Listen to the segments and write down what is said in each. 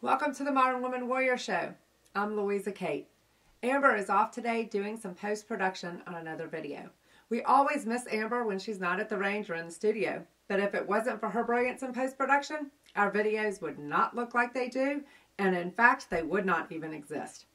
Welcome to the Modern Woman Warrior Show. I'm Louisa Kate. Amber is off today doing some post production on another video. We always miss Amber when she's not at the range or in the studio, but if it wasn't for her brilliance in post production, our videos would not look like they do, and in fact, they would not even exist.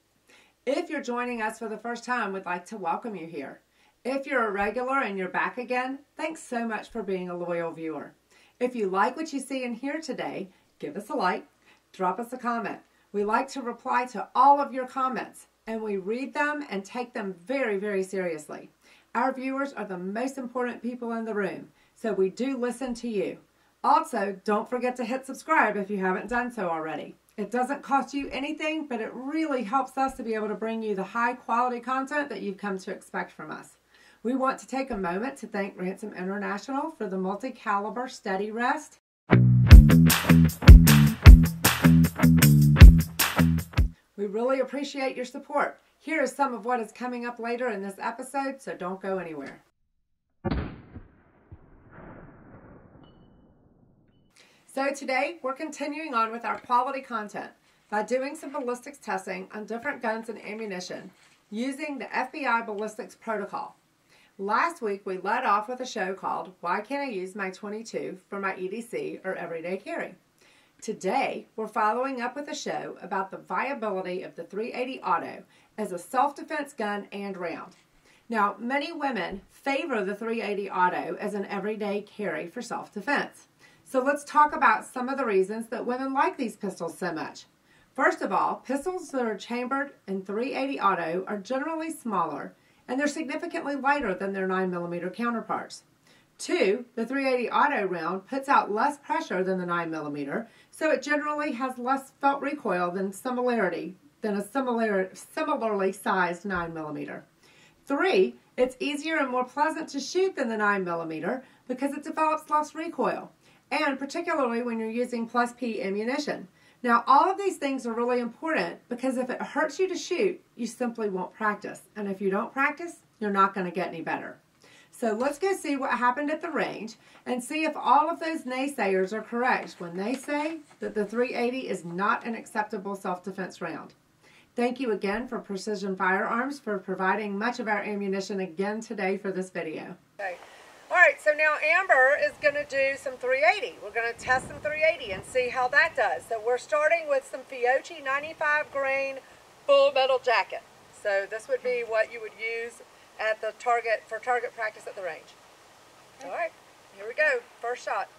If you're joining us for the first time, we'd like to welcome you here. If you're a regular and you're back again, thanks so much for being a loyal viewer. If you like what you see and hear today, give us a like, drop us a comment. We like to reply to all of your comments, and we read them and take them very, very seriously. Our viewers are the most important people in the room, so we do listen to you. Also, don't forget to hit subscribe if you haven't done so already. It doesn't cost you anything, but it really helps us to be able to bring you the high quality content that you've come to expect from us. We want to take a moment to thank Ransom International for the multi-caliber steady rest. Really appreciate your support. Here is some of what is coming up later in this episode, so don't go anywhere. So today, we're continuing on with our quality content by doing some ballistics testing on different guns and ammunition using the FBI Ballistics Protocol. Last week, we led off with a show called Why Can't I Use My 22 for My EDC or Everyday Carry? Today, we're following up with a show about the viability of the 380 Auto as a self-defense gun and round. Now, many women favor the 380 Auto as an everyday carry for self-defense. So let's talk about some of the reasons that women like these pistols so much. First of all, pistols that are chambered in 380 Auto are generally smaller and they're significantly lighter than their 9mm counterparts. Two, the 380 auto round puts out less pressure than the 9mm, so it generally has less felt recoil than similarity than a similar, similarly sized 9mm. Three, it's easier and more pleasant to shoot than the 9mm because it develops less recoil, and particularly when you're using plus P ammunition. Now, all of these things are really important because if it hurts you to shoot, you simply won't practice. And if you don't practice, you're not going to get any better. So let's go see what happened at the range and see if all of those naysayers are correct when they say that the 380 is not an acceptable self-defense round. Thank you again for Precision Firearms for providing much of our ammunition again today for this video. Okay. All right, so now Amber is going to do some 380. We're going to test some 380 and see how that does. So we're starting with some Fiocchi 95 grain full metal jacket. So this would be what you would use at the target for target practice at the range. All right, here we go. First shot.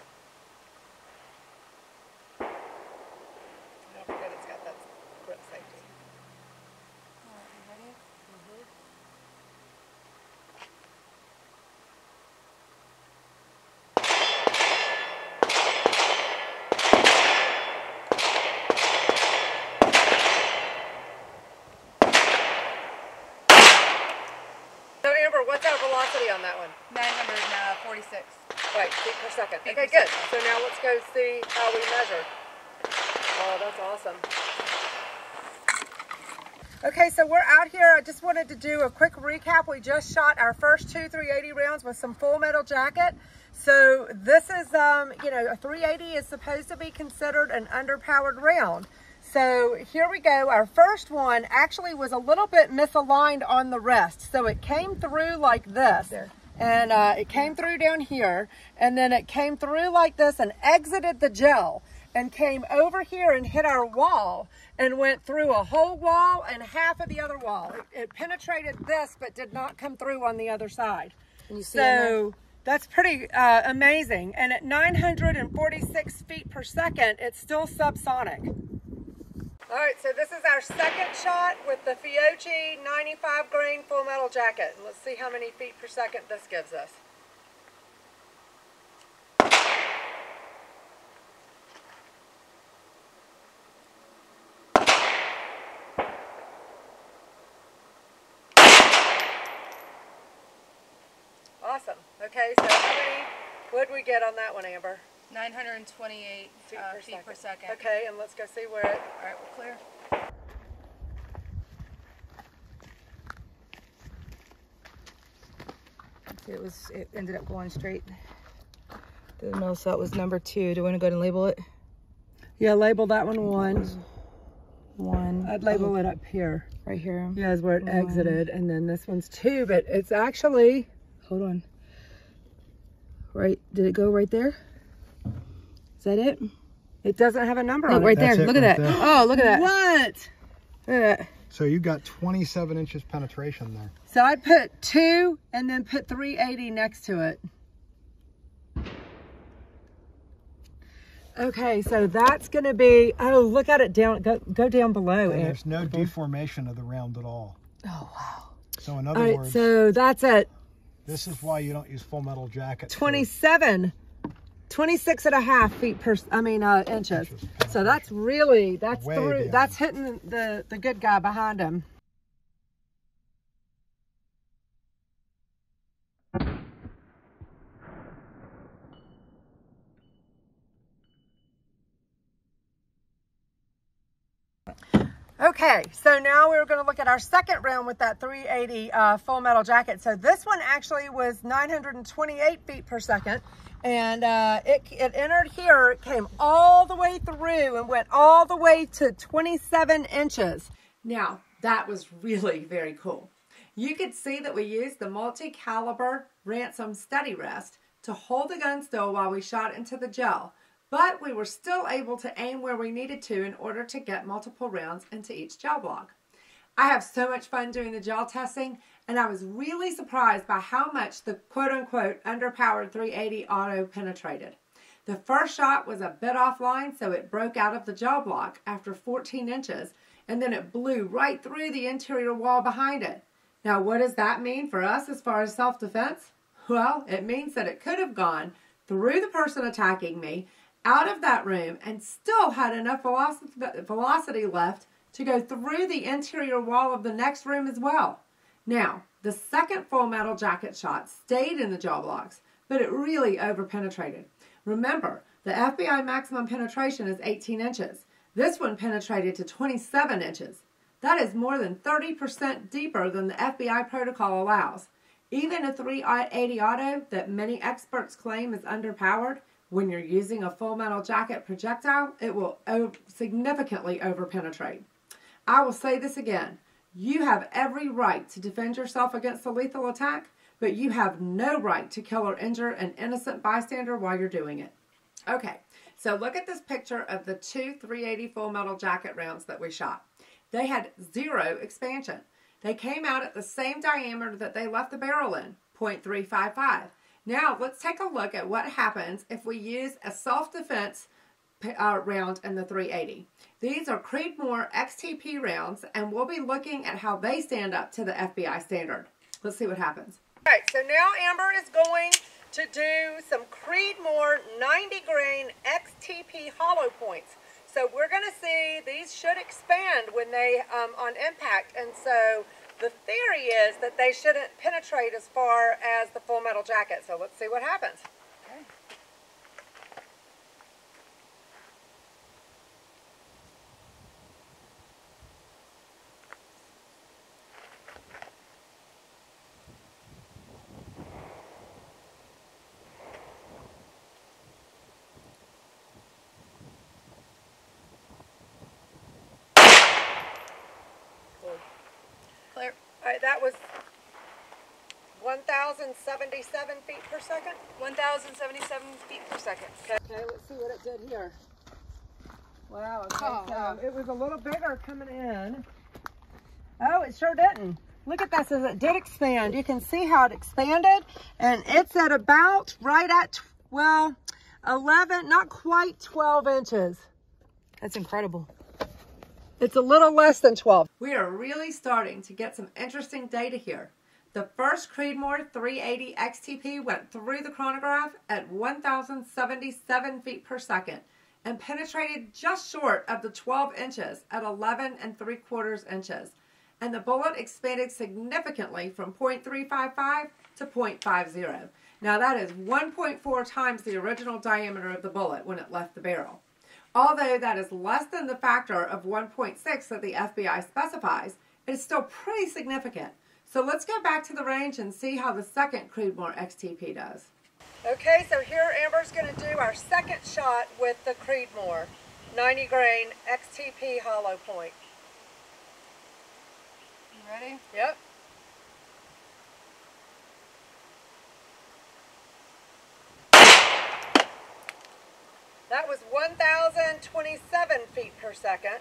what's our velocity on that one? 946. Right, feet per second. Feet okay, good. Second. So now let's go see how we measure. Oh, that's awesome. Okay, so we're out here. I just wanted to do a quick recap. We just shot our first two 380 rounds with some full metal jacket. So this is, um, you know, a 380 is supposed to be considered an underpowered round. So here we go. Our first one actually was a little bit misaligned on the rest. So it came through like this. There. And uh, it came through down here. And then it came through like this and exited the gel and came over here and hit our wall and went through a whole wall and half of the other wall. It, it penetrated this but did not come through on the other side. so that's pretty uh, amazing. And at 946 feet per second, it's still subsonic. All right, so this is our second shot with the Fiocchi 95 grain full metal jacket. Let's see how many feet per second this gives us. Awesome. Okay, so how many would we get on that one, Amber? 928 feet, uh, per, feet second. per second. Okay, and let's go see where it... All right, we're clear. It was, it ended up going straight. Didn't know, so it was number two. Do you want to go ahead and label it? Yeah, label that one one. one. I'd label it up here. right here. Yeah, is where it One. exited, and then this one's two, but it's actually, Hold on. Right, did it go right there? Is that it? it doesn't have a number Look on right there. It Look at right that. there. Oh, look at that. What? Look at that. So you got 27 inches penetration there. So I'd put two and then put 380 next to it. Okay, so that's going to be, oh, look at it down, go, go down below. And there's no deformation of the round at all. Oh, wow. So in other right, words, so that's it. this is why you don't use full metal jackets. for- 27, 26 and a half feet per, I mean, uh, inches. So that's really, that's Way through, beyond. that's hitting the, the good guy behind him. Okay, so now we're going to look at our second round with that 380 uh, full metal jacket. So this one actually was 928 feet per second, and uh, it, it entered here. It came all the way through and went all the way to 27 inches. Now, that was really very cool. You could see that we used the multi-caliber ransom steady rest to hold the gun still while we shot into the gel but we were still able to aim where we needed to in order to get multiple rounds into each gel block. I have so much fun doing the gel testing, and I was really surprised by how much the quote unquote underpowered 380 auto penetrated. The first shot was a bit offline, so it broke out of the gel block after 14 inches, and then it blew right through the interior wall behind it. Now, what does that mean for us as far as self defense? Well, it means that it could have gone through the person attacking me out of that room and still had enough velocity, velocity left to go through the interior wall of the next room as well. Now, the second full metal jacket shot stayed in the gel blocks, but it really overpenetrated. Remember, the FBI maximum penetration is 18 inches. This one penetrated to 27 inches. That is more than 30% deeper than the FBI protocol allows. Even a 380 auto that many experts claim is underpowered, when you're using a full metal jacket projectile, it will significantly overpenetrate. I will say this again. You have every right to defend yourself against a lethal attack, but you have no right to kill or injure an innocent bystander while you're doing it. Okay, so look at this picture of the two 380 full metal jacket rounds that we shot. They had zero expansion. They came out at the same diameter that they left the barrel in, 0.355. Now, let's take a look at what happens if we use a self-defense uh, round in the 380. These are Creedmoor XTP rounds, and we'll be looking at how they stand up to the FBI standard. Let's see what happens. All right, so now Amber is going to do some Creedmoor 90 grain XTP hollow points. So we're going to see these should expand when they um, on impact, and so the theory is that they shouldn't penetrate as far as the full metal jacket. So let's see what happens. Clear. All right, that was 1,077 feet per second. 1,077 feet per second. Okay, let's see what it did here. Wow, okay, Oh, so wow. it was a little bigger coming in. Oh, it sure didn't. Look at that, says it did expand. You can see how it expanded, and it's at about right at, well, 11, not quite 12 inches. That's incredible. It's a little less than 12. We are really starting to get some interesting data here. The first Creedmoor 380 XTP went through the chronograph at 1,077 feet per second and penetrated just short of the 12 inches at 11 and 3 quarters inches. And the bullet expanded significantly from 0.355 to 0.50. Now that is 1.4 times the original diameter of the bullet when it left the barrel. Although that is less than the factor of 1.6 that the FBI specifies, it is still pretty significant. So let's go back to the range and see how the second Creedmoor XTP does. Okay, so here Amber's going to do our second shot with the Creedmoor 90 grain XTP hollow point. You ready? Yep. That was 1,027 feet per second.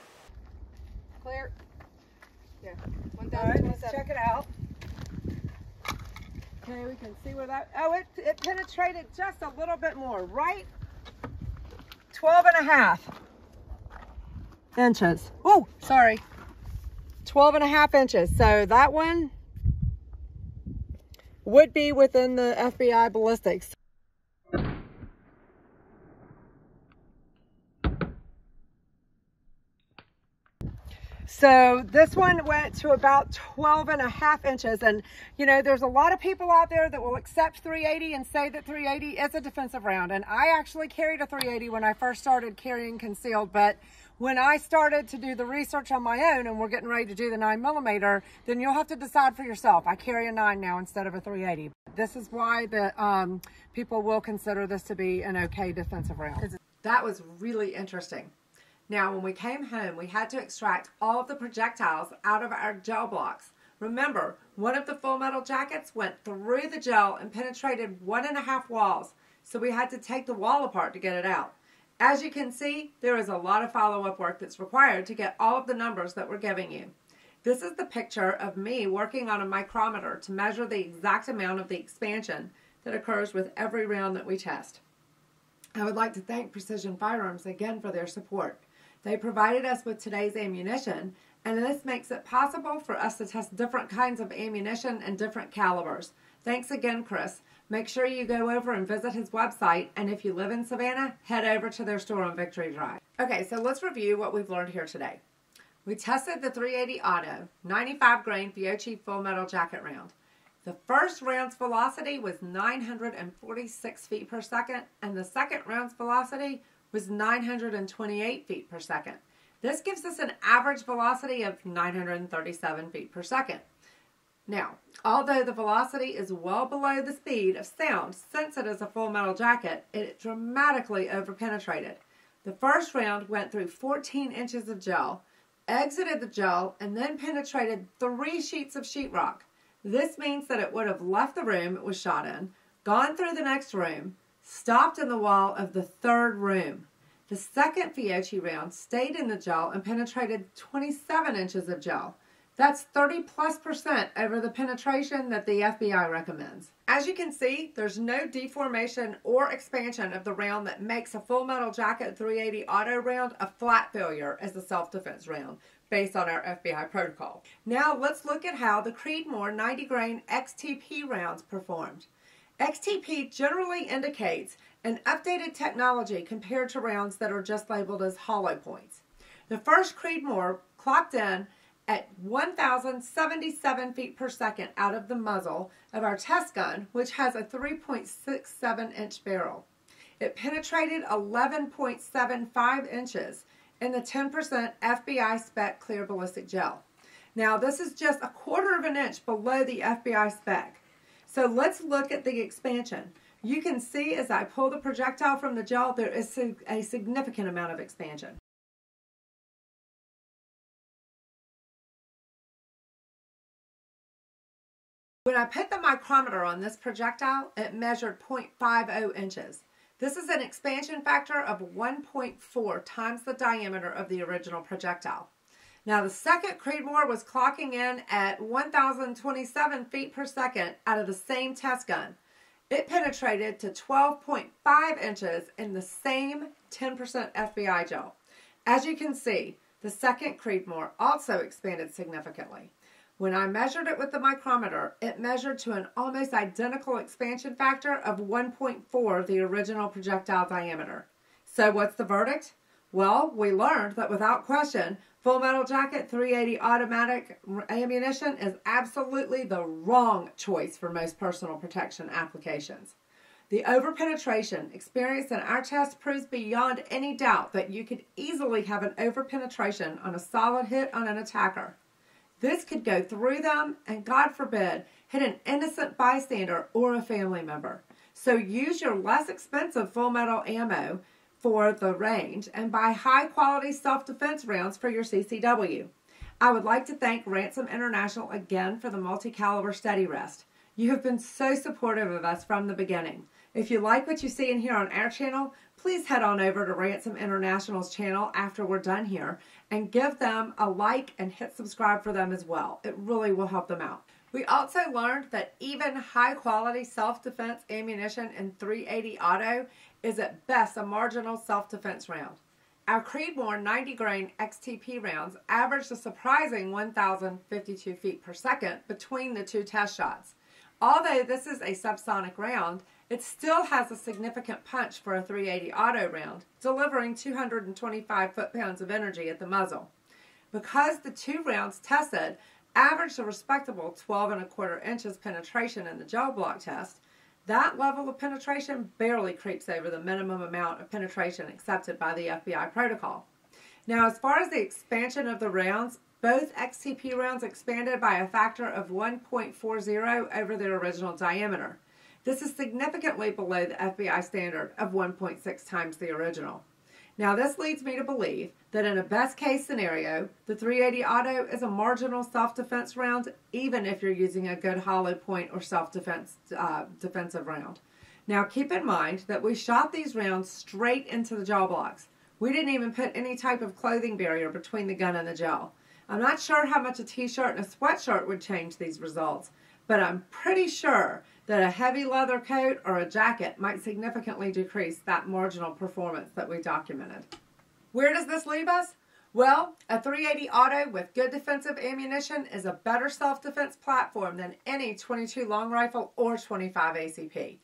Clear. Yeah. All right, let's check it out. Okay, we can see where that, oh, it, it penetrated just a little bit more, right? 12 and a half inches. Oh, sorry. 12 and a half inches. So that one would be within the FBI ballistics. So this one went to about 12 and a half inches. And, you know, there's a lot of people out there that will accept 380 and say that 380 is a defensive round. And I actually carried a 380 when I first started carrying concealed, but when I started to do the research on my own and we're getting ready to do the nine millimeter, then you'll have to decide for yourself. I carry a nine now instead of a 380. This is why the um, people will consider this to be an okay defensive round. That was really interesting. Now, when we came home, we had to extract all of the projectiles out of our gel blocks. Remember, one of the full metal jackets went through the gel and penetrated one and a half walls, so we had to take the wall apart to get it out. As you can see, there is a lot of follow-up work that's required to get all of the numbers that we're giving you. This is the picture of me working on a micrometer to measure the exact amount of the expansion that occurs with every round that we test. I would like to thank Precision Firearms again for their support. They provided us with today's ammunition, and this makes it possible for us to test different kinds of ammunition and different calibers. Thanks again, Chris. Make sure you go over and visit his website, and if you live in Savannah, head over to their store on Victory Drive. Okay, so let's review what we've learned here today. We tested the 380 Auto 95 grain Fiocchi full metal jacket round. The first round's velocity was 946 feet per second, and the second round's velocity was 928 feet per second. This gives us an average velocity of 937 feet per second. Now, although the velocity is well below the speed of sound, since it is a full metal jacket, it dramatically overpenetrated. The first round went through 14 inches of gel, exited the gel, and then penetrated three sheets of sheetrock. This means that it would have left the room it was shot in, gone through the next room, stopped in the wall of the third room. The second Fiocchi round stayed in the gel and penetrated 27 inches of gel. That's 30 plus percent over the penetration that the FBI recommends. As you can see, there's no deformation or expansion of the round that makes a full metal jacket 380 auto round a flat failure as a self-defense round based on our FBI protocol. Now let's look at how the Creedmoor 90 grain XTP rounds performed. XTP generally indicates an updated technology compared to rounds that are just labeled as hollow points. The first Creedmoor clocked in at 1,077 feet per second out of the muzzle of our test gun, which has a 3.67 inch barrel. It penetrated 11.75 inches in the 10% FBI spec clear ballistic gel. Now, this is just a quarter of an inch below the FBI spec. So let's look at the expansion. You can see as I pull the projectile from the gel, there is a significant amount of expansion. When I put the micrometer on this projectile, it measured 0.50 inches. This is an expansion factor of 1.4 times the diameter of the original projectile. Now the second Creedmoor was clocking in at 1,027 feet per second out of the same test gun. It penetrated to 12.5 inches in the same 10% FBI gel. As you can see, the second Creedmoor also expanded significantly. When I measured it with the micrometer, it measured to an almost identical expansion factor of 1.4 the original projectile diameter. So what's the verdict? Well, we learned that without question, Full Metal Jacket 380 automatic ammunition is absolutely the wrong choice for most personal protection applications. The overpenetration experienced in our test proves beyond any doubt that you could easily have an overpenetration on a solid hit on an attacker. This could go through them and, God forbid, hit an innocent bystander or a family member. So use your less expensive full metal ammo for the range and buy high quality self defense rounds for your CCW. I would like to thank Ransom International again for the multi-caliber steady rest. You have been so supportive of us from the beginning. If you like what you see in here on our channel, please head on over to Ransom International's channel after we're done here and give them a like and hit subscribe for them as well. It really will help them out. We also learned that even high quality self-defense ammunition in 380 auto is at best a marginal self-defense round. Our Creedmoor 90 grain XTP rounds averaged a surprising 1,052 feet per second between the two test shots. Although this is a subsonic round, it still has a significant punch for a 380 auto round, delivering 225 foot-pounds of energy at the muzzle. Because the two rounds tested averaged a respectable 12 and a quarter inches penetration in the gel block test, that level of penetration barely creeps over the minimum amount of penetration accepted by the FBI protocol. Now, as far as the expansion of the rounds, both XTP rounds expanded by a factor of 1.40 over their original diameter. This is significantly below the FBI standard of 1.6 times the original. Now, this leads me to believe that in a best case scenario, the 380 auto is a marginal self-defense round, even if you're using a good hollow point or self-defense uh, defensive round. Now, keep in mind that we shot these rounds straight into the gel blocks. We didn't even put any type of clothing barrier between the gun and the gel. I'm not sure how much a t-shirt and a sweatshirt would change these results, but I'm pretty sure that a heavy leather coat or a jacket might significantly decrease that marginal performance that we documented. Where does this leave us? Well, a 380 auto with good defensive ammunition is a better self-defense platform than any 22 long rifle or 25 ACP.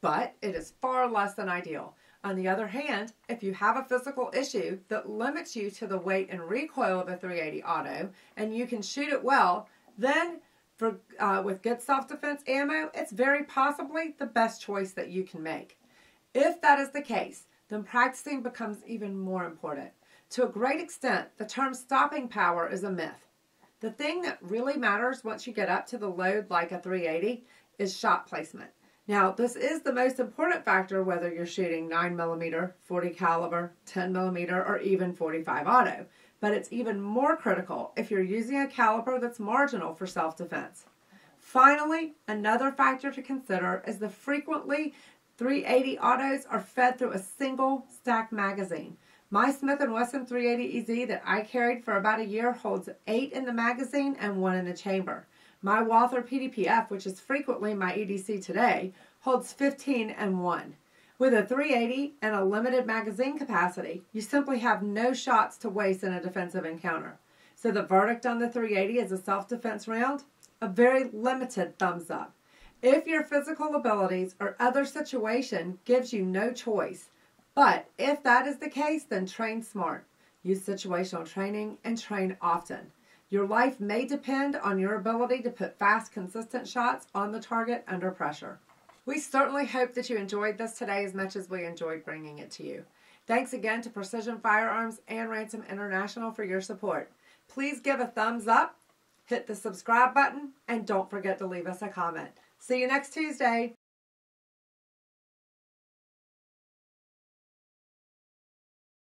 But it is far less than ideal. On the other hand, if you have a physical issue that limits you to the weight and recoil of a 380 auto and you can shoot it well, then for uh, with good self-defense ammo, it's very possibly the best choice that you can make. If that is the case, then practicing becomes even more important. To a great extent, the term stopping power is a myth. The thing that really matters once you get up to the load like a 380 is shot placement. Now, this is the most important factor whether you're shooting 9mm, 40 caliber, 10mm, or even 45 auto but it's even more critical if you're using a caliber that's marginal for self-defense. Finally, another factor to consider is the frequently 380 autos are fed through a single stack magazine. My Smith & Wesson 380 EZ that I carried for about a year holds 8 in the magazine and 1 in the chamber. My Walther PDPF, which is frequently my EDC today, holds 15 and 1. With a 380 and a limited magazine capacity, you simply have no shots to waste in a defensive encounter. So the verdict on the 380 is a self-defense round, a very limited thumbs up. If your physical abilities or other situation gives you no choice, but if that is the case, then train smart. Use situational training and train often. Your life may depend on your ability to put fast, consistent shots on the target under pressure. We certainly hope that you enjoyed this today as much as we enjoyed bringing it to you. Thanks again to Precision Firearms and Ransom International for your support. Please give a thumbs up, hit the subscribe button, and don't forget to leave us a comment. See you next Tuesday.